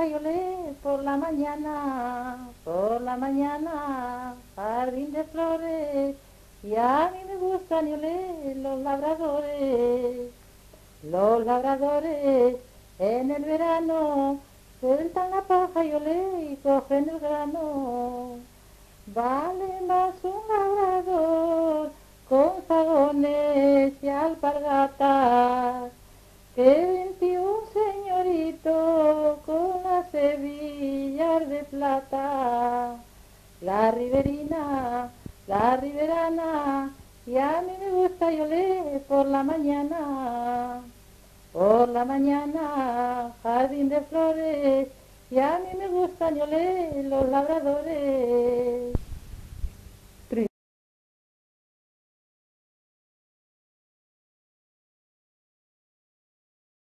Y a mí me gusta yo por la mañana, por la mañana, jardín de flores. Y a mí me gustan yo leer los labradores, los labradores en el verano sueltan la paja y olé y cogen el grano. Vale más un labrador con zagones y alpargatas las hebillas de plata. La riverina, la riverana, y a mí me gusta yo leer por la mañana. Por la mañana, jardín de flores, y a mí me gustan yo leer los labradores.